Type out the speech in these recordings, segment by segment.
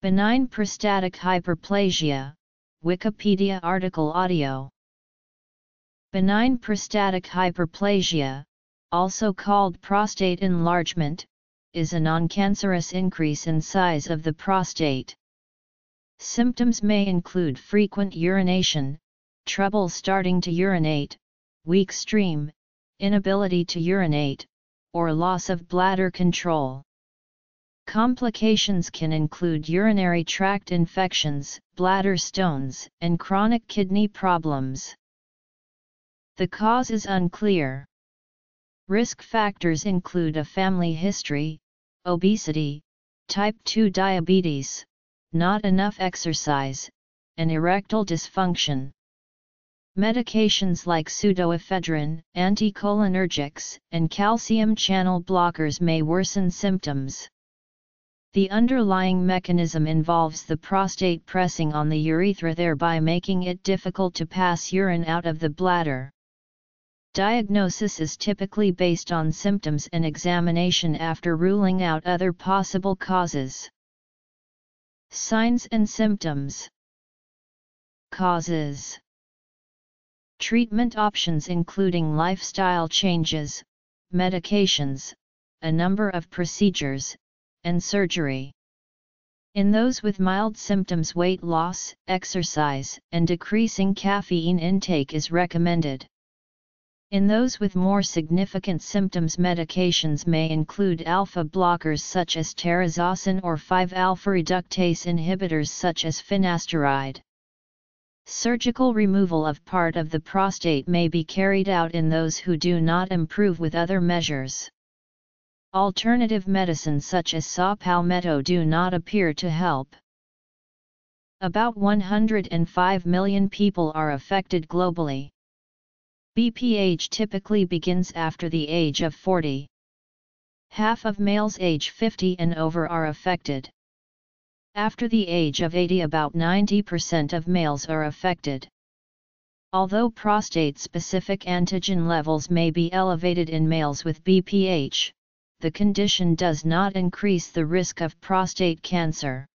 Benign prostatic hyperplasia, Wikipedia article audio. Benign prostatic hyperplasia, also called prostate enlargement, is a non-cancerous increase in size of the prostate. Symptoms may include frequent urination, trouble starting to urinate, weak stream, inability to urinate, or loss of bladder control. Complications can include urinary tract infections, bladder stones, and chronic kidney problems. The cause is unclear. Risk factors include a family history, obesity, type 2 diabetes, not enough exercise, and erectile dysfunction. Medications like pseudoephedrine, anticholinergics, and calcium channel blockers may worsen symptoms. The underlying mechanism involves the prostate pressing on the urethra thereby making it difficult to pass urine out of the bladder. Diagnosis is typically based on symptoms and examination after ruling out other possible causes. Signs and symptoms Causes Treatment options including lifestyle changes, medications, a number of procedures, and surgery. In those with mild symptoms weight loss, exercise, and decreasing caffeine intake is recommended. In those with more significant symptoms medications may include alpha blockers such as terazosin or 5-alpha reductase inhibitors such as finasteride. Surgical removal of part of the prostate may be carried out in those who do not improve with other measures. Alternative medicines such as saw palmetto do not appear to help. About 105 million people are affected globally. BPH typically begins after the age of 40. Half of males age 50 and over are affected. After the age of 80 about 90% of males are affected. Although prostate-specific antigen levels may be elevated in males with BPH, the condition does not increase the risk of prostate cancer.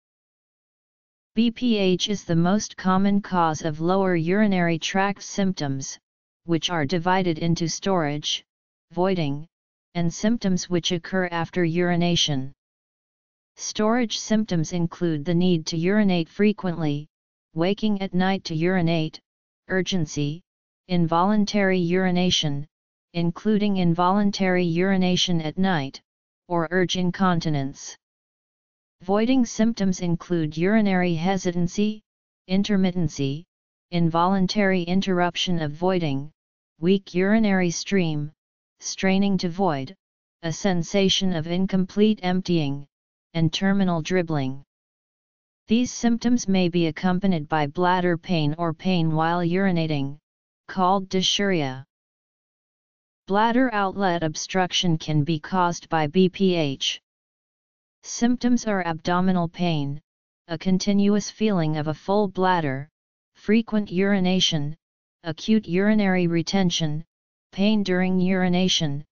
BPH is the most common cause of lower urinary tract symptoms, which are divided into storage, voiding, and symptoms which occur after urination. Storage symptoms include the need to urinate frequently, waking at night to urinate, urgency, involuntary urination, including involuntary urination at night, or urge incontinence. Voiding symptoms include urinary hesitancy, intermittency, involuntary interruption of voiding, weak urinary stream, straining to void, a sensation of incomplete emptying, and terminal dribbling. These symptoms may be accompanied by bladder pain or pain while urinating, called dysuria. Bladder outlet obstruction can be caused by BPH. Symptoms are abdominal pain, a continuous feeling of a full bladder, frequent urination, acute urinary retention, pain during urination,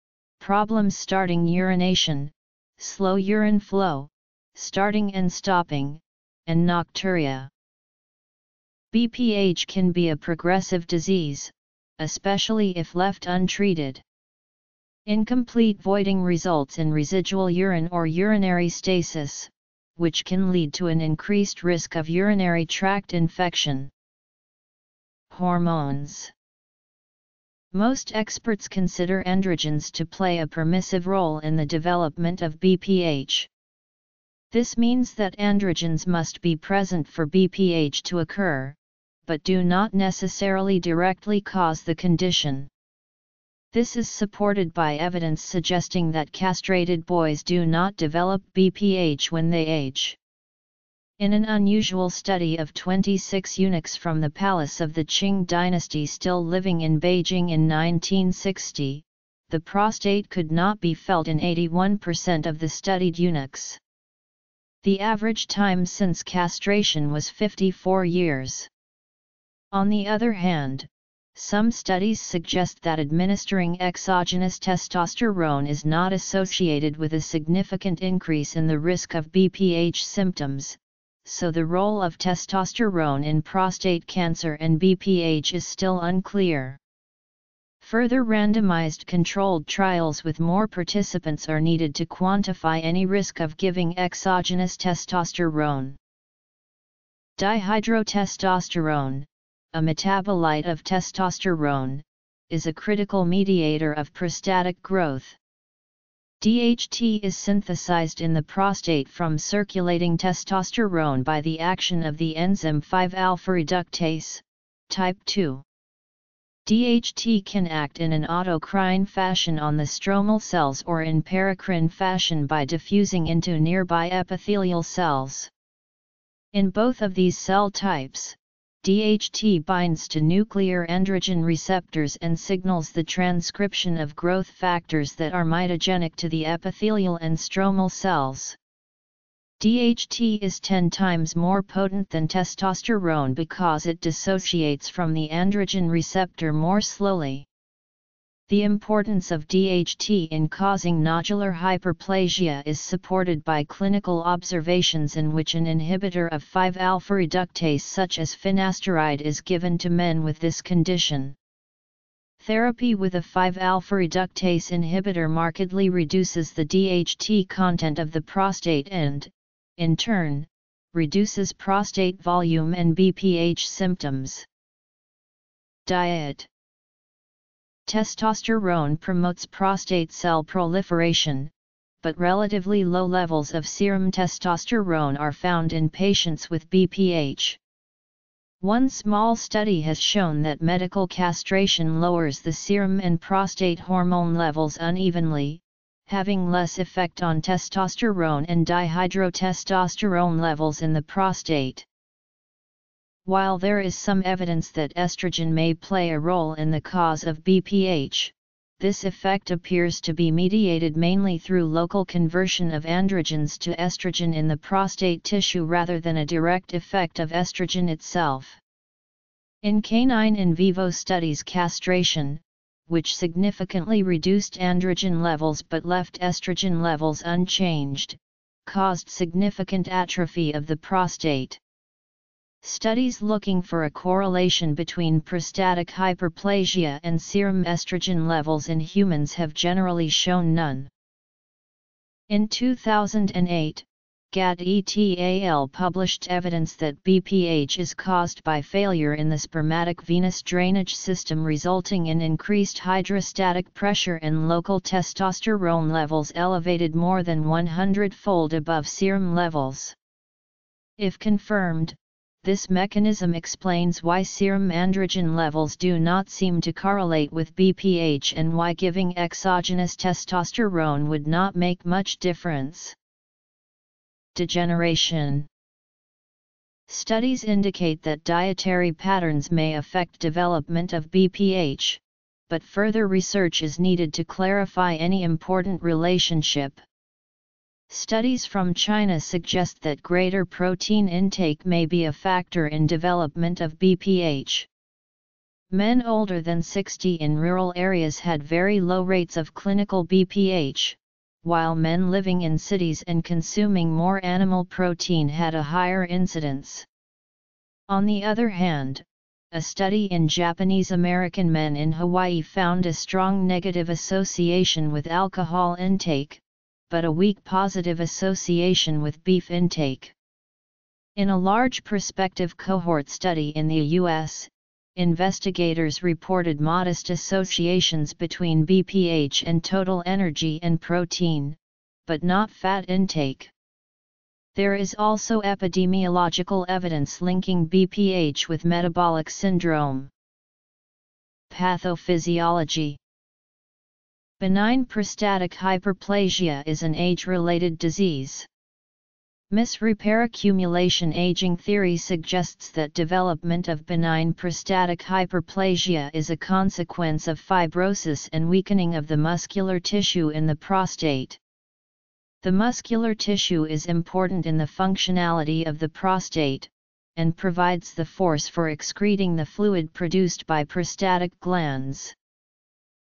problems starting urination, slow urine flow, starting and stopping, and nocturia. BPH can be a progressive disease, especially if left untreated. Incomplete voiding results in residual urine or urinary stasis, which can lead to an increased risk of urinary tract infection. Hormones Most experts consider androgens to play a permissive role in the development of BPH. This means that androgens must be present for BPH to occur, but do not necessarily directly cause the condition. This is supported by evidence suggesting that castrated boys do not develop BPH when they age. In an unusual study of 26 eunuchs from the palace of the Qing dynasty still living in Beijing in 1960, the prostate could not be felt in 81% of the studied eunuchs. The average time since castration was 54 years. On the other hand, some studies suggest that administering exogenous testosterone is not associated with a significant increase in the risk of BPH symptoms, so the role of testosterone in prostate cancer and BPH is still unclear. Further randomized controlled trials with more participants are needed to quantify any risk of giving exogenous testosterone. Dihydrotestosterone, a metabolite of testosterone, is a critical mediator of prostatic growth. DHT is synthesized in the prostate from circulating testosterone by the action of the enzyme 5-alpha reductase, type 2. DHT can act in an autocrine fashion on the stromal cells or in paracrine fashion by diffusing into nearby epithelial cells. In both of these cell types, DHT binds to nuclear androgen receptors and signals the transcription of growth factors that are mitogenic to the epithelial and stromal cells. DHT is 10 times more potent than testosterone because it dissociates from the androgen receptor more slowly. The importance of DHT in causing nodular hyperplasia is supported by clinical observations in which an inhibitor of 5-alpha reductase such as finasteride is given to men with this condition. Therapy with a 5-alpha reductase inhibitor markedly reduces the DHT content of the prostate and, in turn, reduces prostate volume and BPH symptoms. Diet Testosterone promotes prostate cell proliferation, but relatively low levels of serum testosterone are found in patients with BPH. One small study has shown that medical castration lowers the serum and prostate hormone levels unevenly, having less effect on testosterone and dihydrotestosterone levels in the prostate. While there is some evidence that estrogen may play a role in the cause of BPH, this effect appears to be mediated mainly through local conversion of androgens to estrogen in the prostate tissue rather than a direct effect of estrogen itself. In canine in vivo studies castration, which significantly reduced androgen levels but left estrogen levels unchanged, caused significant atrophy of the prostate. Studies looking for a correlation between prostatic hyperplasia and serum estrogen levels in humans have generally shown none. In 2008, Gat et al. published evidence that BPH is caused by failure in the spermatic venous drainage system resulting in increased hydrostatic pressure and local testosterone levels elevated more than 100-fold above serum levels. If confirmed, this mechanism explains why serum androgen levels do not seem to correlate with BPH and why giving exogenous testosterone would not make much difference. Degeneration Studies indicate that dietary patterns may affect development of BPH, but further research is needed to clarify any important relationship. Studies from China suggest that greater protein intake may be a factor in development of BPH. Men older than 60 in rural areas had very low rates of clinical BPH, while men living in cities and consuming more animal protein had a higher incidence. On the other hand, a study in Japanese American men in Hawaii found a strong negative association with alcohol intake, but a weak positive association with beef intake. In a large prospective cohort study in the U.S., investigators reported modest associations between BPH and total energy and protein, but not fat intake. There is also epidemiological evidence linking BPH with metabolic syndrome. Pathophysiology Benign prostatic hyperplasia is an age-related disease. Misrepair accumulation aging theory suggests that development of benign prostatic hyperplasia is a consequence of fibrosis and weakening of the muscular tissue in the prostate. The muscular tissue is important in the functionality of the prostate, and provides the force for excreting the fluid produced by prostatic glands.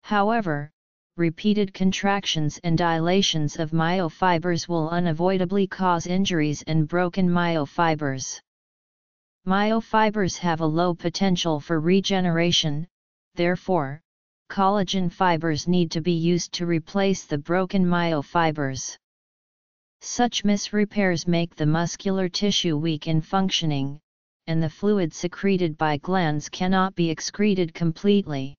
However, repeated contractions and dilations of myofibers will unavoidably cause injuries and broken myofibers. Myofibers have a low potential for regeneration, therefore, collagen fibers need to be used to replace the broken myofibers. Such misrepairs make the muscular tissue weak in functioning, and the fluid secreted by glands cannot be excreted completely.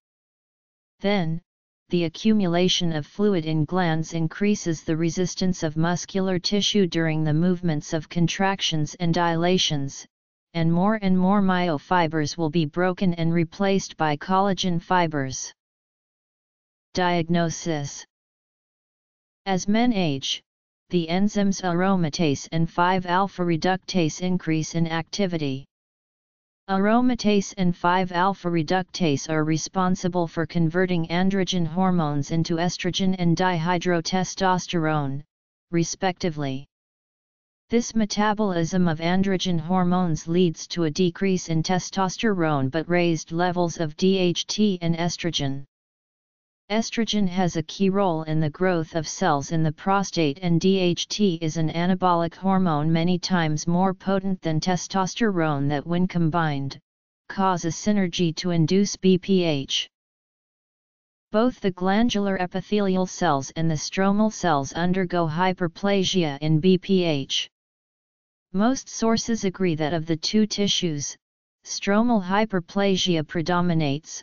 Then, the accumulation of fluid in glands increases the resistance of muscular tissue during the movements of contractions and dilations, and more and more myofibers will be broken and replaced by collagen fibers. Diagnosis As men age, the enzymes aromatase and 5-alpha reductase increase in activity. Aromatase and 5-alpha reductase are responsible for converting androgen hormones into estrogen and dihydrotestosterone, respectively. This metabolism of androgen hormones leads to a decrease in testosterone but raised levels of DHT and estrogen. Estrogen has a key role in the growth of cells in the prostate and DHT is an anabolic hormone many times more potent than testosterone that when combined, cause a synergy to induce BPH. Both the glandular epithelial cells and the stromal cells undergo hyperplasia in BPH. Most sources agree that of the two tissues, stromal hyperplasia predominates,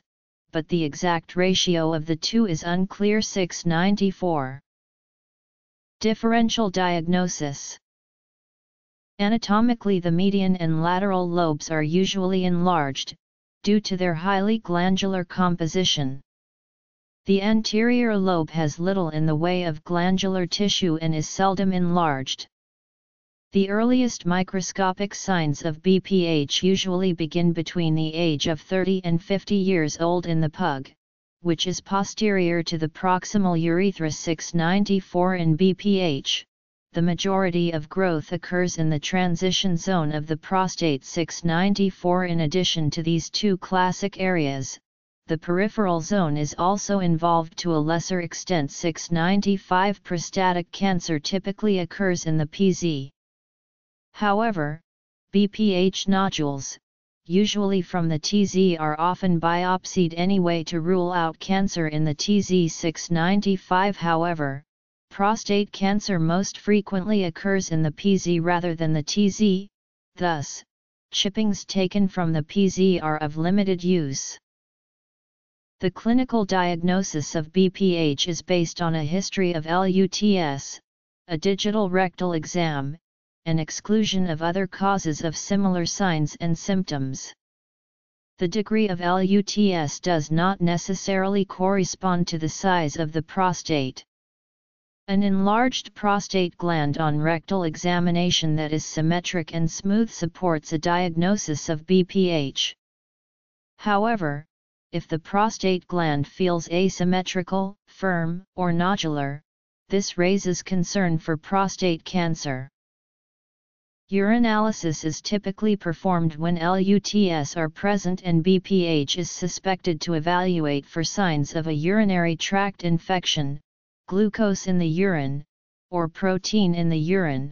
but the exact ratio of the two is unclear 694. Differential diagnosis Anatomically the median and lateral lobes are usually enlarged, due to their highly glandular composition. The anterior lobe has little in the way of glandular tissue and is seldom enlarged. The earliest microscopic signs of BPH usually begin between the age of 30 and 50 years old in the pug, which is posterior to the proximal urethra 694 in BPH. The majority of growth occurs in the transition zone of the prostate 694 in addition to these two classic areas. The peripheral zone is also involved to a lesser extent 695 prostatic cancer typically occurs in the PZ. However, BPH nodules, usually from the TZ are often biopsied anyway to rule out cancer in the TZ695 however, prostate cancer most frequently occurs in the PZ rather than the TZ, thus, chippings taken from the PZ are of limited use. The clinical diagnosis of BPH is based on a history of LUTS, a digital rectal exam, and exclusion of other causes of similar signs and symptoms. The degree of LUTS does not necessarily correspond to the size of the prostate. An enlarged prostate gland on rectal examination that is symmetric and smooth supports a diagnosis of BPH. However, if the prostate gland feels asymmetrical, firm, or nodular, this raises concern for prostate cancer. Urinalysis is typically performed when LUTS are present and BPH is suspected to evaluate for signs of a urinary tract infection, glucose in the urine, or protein in the urine.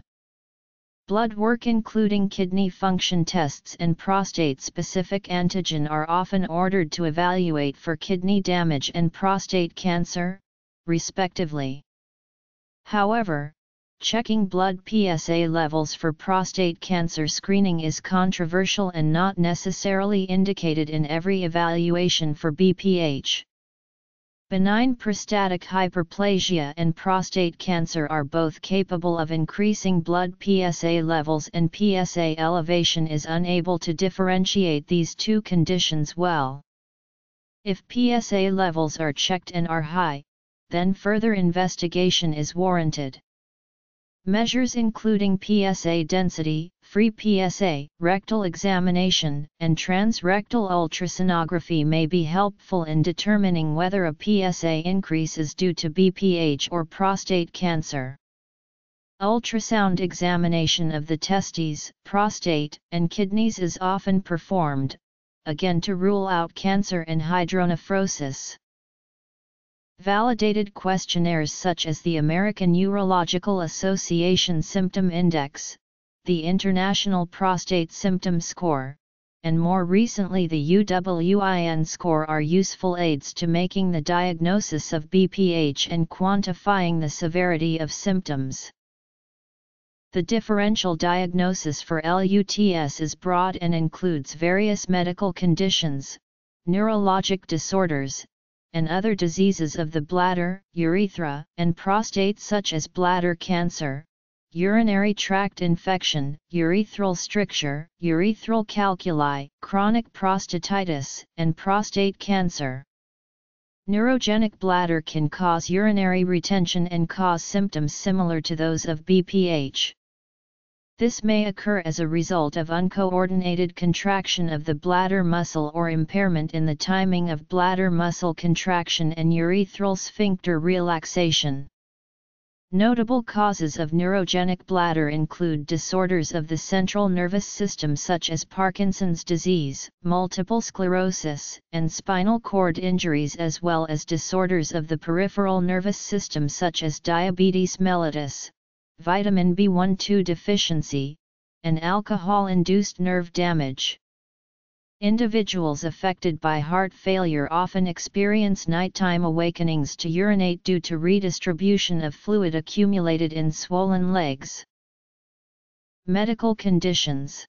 Blood work including kidney function tests and prostate-specific antigen are often ordered to evaluate for kidney damage and prostate cancer, respectively. However, Checking blood PSA levels for prostate cancer screening is controversial and not necessarily indicated in every evaluation for BPH. Benign prostatic hyperplasia and prostate cancer are both capable of increasing blood PSA levels and PSA elevation is unable to differentiate these two conditions well. If PSA levels are checked and are high, then further investigation is warranted. Measures including PSA density, free PSA, rectal examination, and transrectal ultrasonography may be helpful in determining whether a PSA increase is due to BPH or prostate cancer. Ultrasound examination of the testes, prostate, and kidneys is often performed, again to rule out cancer and hydronephrosis. Validated questionnaires such as the American Urological Association Symptom Index, the International Prostate Symptom Score, and more recently the UWIN score are useful aids to making the diagnosis of BPH and quantifying the severity of symptoms. The differential diagnosis for LUTS is broad and includes various medical conditions, neurologic disorders, and other diseases of the bladder, urethra, and prostate such as bladder cancer, urinary tract infection, urethral stricture, urethral calculi, chronic prostatitis, and prostate cancer. Neurogenic bladder can cause urinary retention and cause symptoms similar to those of BPH. This may occur as a result of uncoordinated contraction of the bladder muscle or impairment in the timing of bladder muscle contraction and urethral sphincter relaxation. Notable causes of neurogenic bladder include disorders of the central nervous system such as Parkinson's disease, multiple sclerosis, and spinal cord injuries as well as disorders of the peripheral nervous system such as diabetes mellitus, vitamin B12 deficiency, and alcohol-induced nerve damage. Individuals affected by heart failure often experience nighttime awakenings to urinate due to redistribution of fluid accumulated in swollen legs. Medical conditions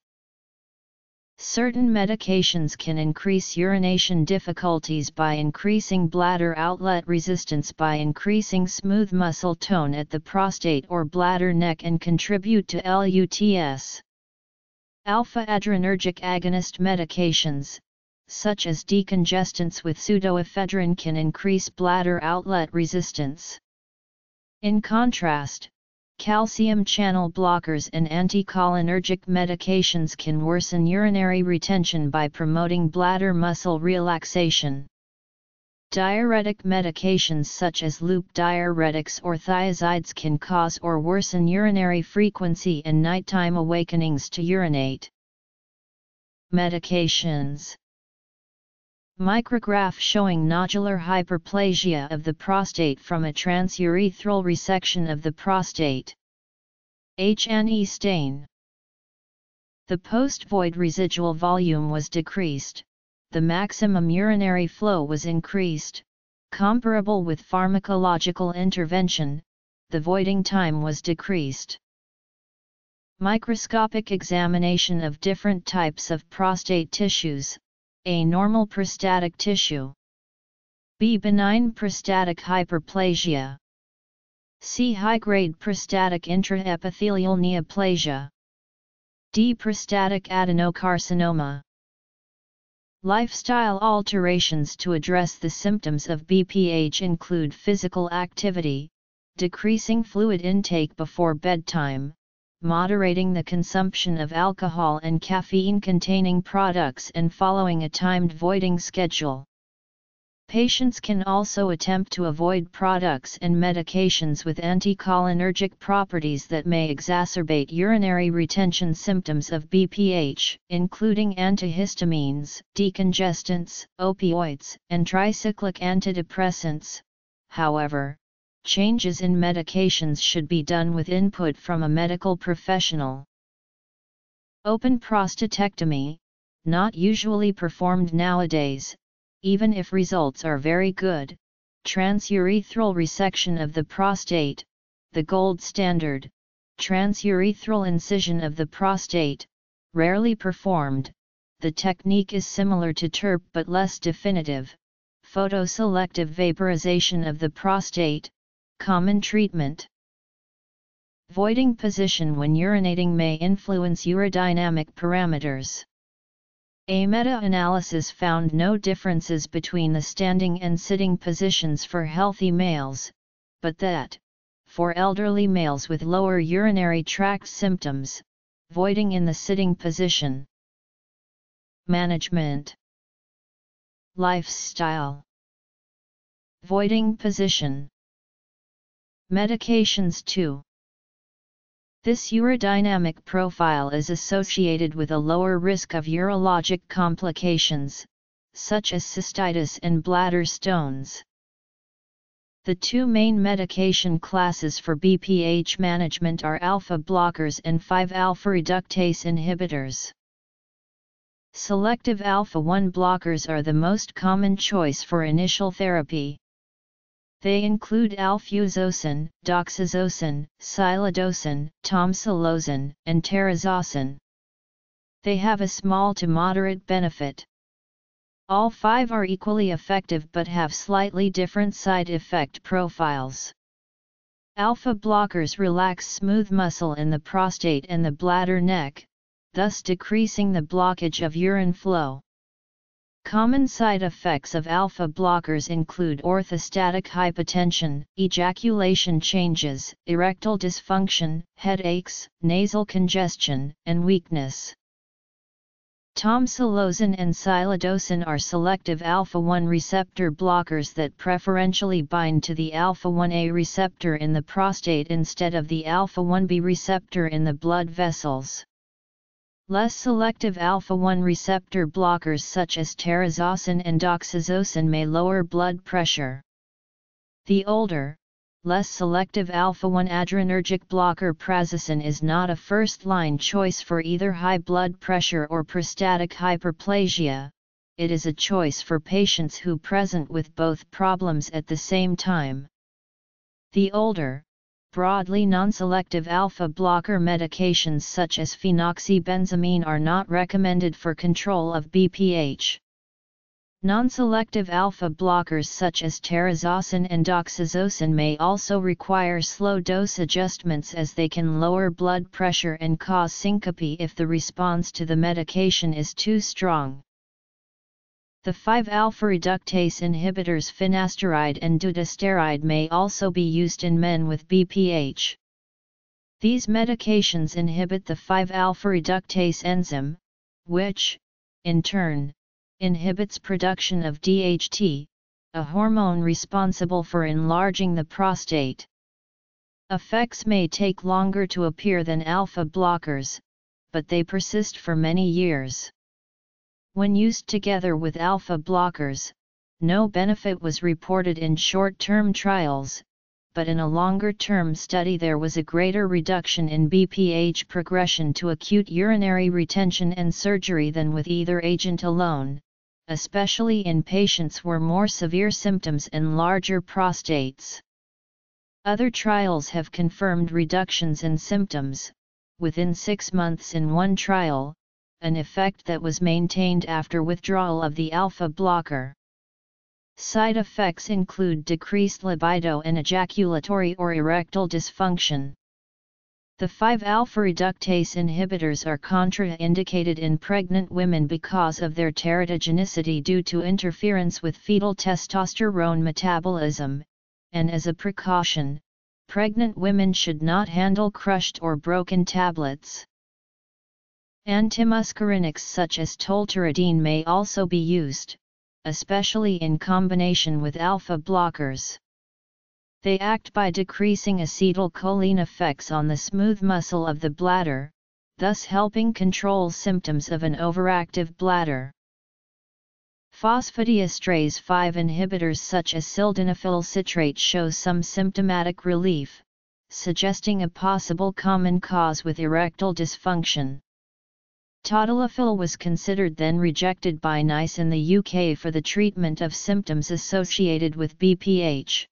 Certain medications can increase urination difficulties by increasing bladder outlet resistance by increasing smooth muscle tone at the prostate or bladder neck and contribute to LUTS. Alpha-adrenergic agonist medications, such as decongestants with pseudoephedrine can increase bladder outlet resistance. In contrast, calcium channel blockers and anticholinergic medications can worsen urinary retention by promoting bladder muscle relaxation. Diuretic medications such as loop diuretics or thiazides can cause or worsen urinary frequency and nighttime awakenings to urinate. Medications Micrograph showing nodular hyperplasia of the prostate from a transurethral resection of the prostate. H&E stain. The post-void residual volume was decreased, the maximum urinary flow was increased, comparable with pharmacological intervention, the voiding time was decreased. Microscopic examination of different types of prostate tissues, A normal prostatic tissue. B benign prostatic hyperplasia. C high-grade prostatic intraepithelial neoplasia. D prostatic adenocarcinoma. Lifestyle alterations to address the symptoms of BPH include physical activity, decreasing fluid intake before bedtime, moderating the consumption of alcohol and caffeine-containing products and following a timed voiding schedule. Patients can also attempt to avoid products and medications with anticholinergic properties that may exacerbate urinary retention symptoms of BPH, including antihistamines, decongestants, opioids, and tricyclic antidepressants. However, changes in medications should be done with input from a medical professional. Open prostatectomy, not usually performed nowadays, even if results are very good, transurethral resection of the prostate, the gold standard, transurethral incision of the prostate, rarely performed, the technique is similar to TURP but less definitive, photoselective vaporization of the prostate, common treatment. Voiding position when urinating may influence urodynamic parameters. A meta-analysis found no differences between the standing and sitting positions for healthy males, but that, for elderly males with lower urinary tract symptoms, voiding in the sitting position. Management Lifestyle Voiding position Medications 2 this urodynamic profile is associated with a lower risk of urologic complications, such as cystitis and bladder stones. The two main medication classes for BPH management are alpha blockers and 5-alpha reductase inhibitors. Selective alpha-1 blockers are the most common choice for initial therapy. They include alfuzosin, doxazosin, silodosin, tamsulosin, and terazosin. They have a small to moderate benefit. All five are equally effective but have slightly different side effect profiles. Alpha blockers relax smooth muscle in the prostate and the bladder neck, thus decreasing the blockage of urine flow. Common side effects of alpha blockers include orthostatic hypotension, ejaculation changes, erectile dysfunction, headaches, nasal congestion, and weakness. Tamsulosin and silodosin are selective alpha-1 receptor blockers that preferentially bind to the alpha-1A receptor in the prostate instead of the alpha-1B receptor in the blood vessels. Less selective alpha-1 receptor blockers such as terazosin and doxazosin may lower blood pressure. The older, less selective alpha-1 adrenergic blocker prazosin is not a first-line choice for either high blood pressure or prostatic hyperplasia, it is a choice for patients who present with both problems at the same time. The older, broadly non-selective alpha blocker medications such as phenoxybenzamine are not recommended for control of BPH. Non-selective alpha blockers such as terazosin and doxazosin may also require slow dose adjustments as they can lower blood pressure and cause syncope if the response to the medication is too strong. The 5-alpha reductase inhibitors finasteride and dutasteride may also be used in men with BPH. These medications inhibit the 5-alpha reductase enzyme, which, in turn, inhibits production of DHT, a hormone responsible for enlarging the prostate. Effects may take longer to appear than alpha blockers, but they persist for many years. When used together with alpha blockers, no benefit was reported in short-term trials, but in a longer-term study there was a greater reduction in BPH progression to acute urinary retention and surgery than with either agent alone, especially in patients with more severe symptoms and larger prostates. Other trials have confirmed reductions in symptoms, within six months in one trial, an effect that was maintained after withdrawal of the alpha blocker. Side effects include decreased libido and ejaculatory or erectile dysfunction. The 5-alpha reductase inhibitors are contraindicated in pregnant women because of their teratogenicity due to interference with fetal testosterone metabolism, and as a precaution, pregnant women should not handle crushed or broken tablets. Antimuscarinics such as tolterodine may also be used, especially in combination with alpha blockers. They act by decreasing acetylcholine effects on the smooth muscle of the bladder, thus helping control symptoms of an overactive bladder. Phosphodiesterase 5 inhibitors such as sildenafil citrate show some symptomatic relief, suggesting a possible common cause with erectile dysfunction. Tadalafil was considered then rejected by NICE in the UK for the treatment of symptoms associated with BPH.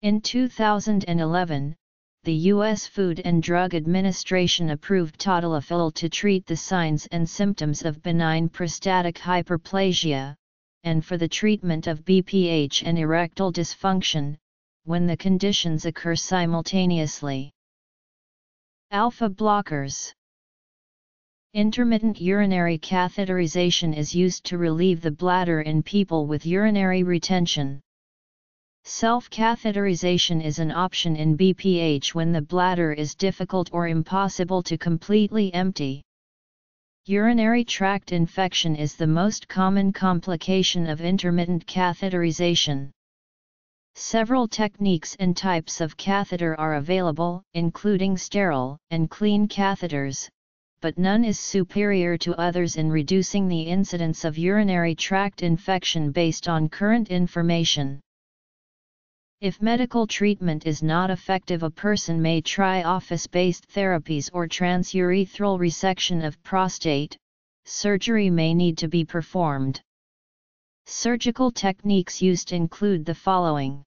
In 2011, the U.S. Food and Drug Administration approved tadalafil to treat the signs and symptoms of benign prostatic hyperplasia, and for the treatment of BPH and erectile dysfunction, when the conditions occur simultaneously. Alpha blockers Intermittent urinary catheterization is used to relieve the bladder in people with urinary retention. Self-catheterization is an option in BPH when the bladder is difficult or impossible to completely empty. Urinary tract infection is the most common complication of intermittent catheterization. Several techniques and types of catheter are available, including sterile and clean catheters, but none is superior to others in reducing the incidence of urinary tract infection based on current information. If medical treatment is not effective a person may try office-based therapies or transurethral resection of prostate, surgery may need to be performed. Surgical techniques used include the following.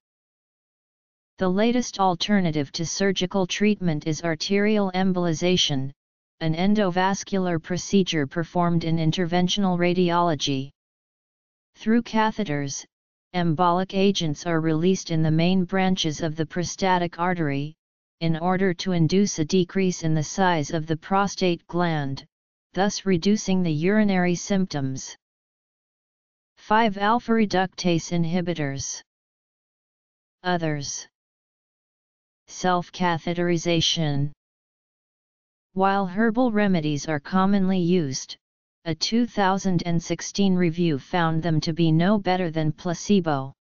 The latest alternative to surgical treatment is arterial embolization, an endovascular procedure performed in interventional radiology. Through catheters, embolic agents are released in the main branches of the prostatic artery, in order to induce a decrease in the size of the prostate gland, thus reducing the urinary symptoms. 5-alpha reductase inhibitors Others Self-catheterization While herbal remedies are commonly used, a 2016 review found them to be no better than placebo.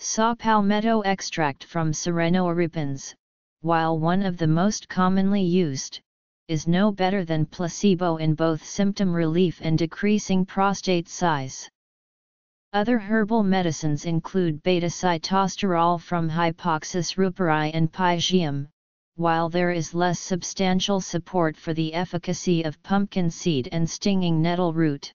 Saw palmetto extract from Serenoa repens, while one of the most commonly used, is no better than placebo in both symptom relief and decreasing prostate size. Other herbal medicines include beta-sitosterol from Hypoxis rooperi and pygeum, while there is less substantial support for the efficacy of pumpkin seed and stinging nettle root.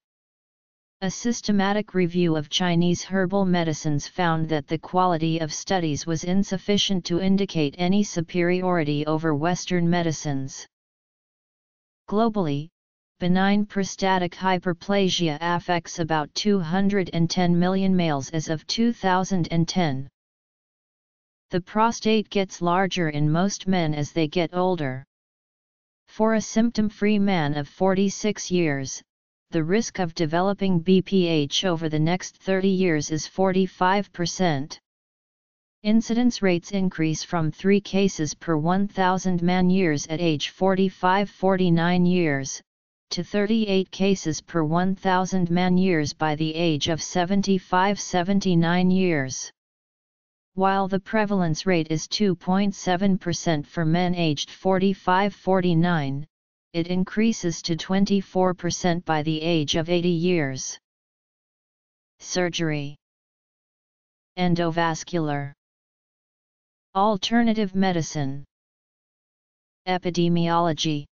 A systematic review of Chinese herbal medicines found that the quality of studies was insufficient to indicate any superiority over Western medicines. Globally, benign prostatic hyperplasia affects about 210 million males as of 2010. The prostate gets larger in most men as they get older. For a symptom-free man of 46 years, the risk of developing BPH over the next 30 years is 45%. Incidence rates increase from 3 cases per 1,000 man years at age 45-49 years, to 38 cases per 1,000 man-years by the age of 75-79 years. While the prevalence rate is 2.7% for men aged 45-49, it increases to 24% by the age of 80 years. Surgery. Endovascular. Alternative medicine. Epidemiology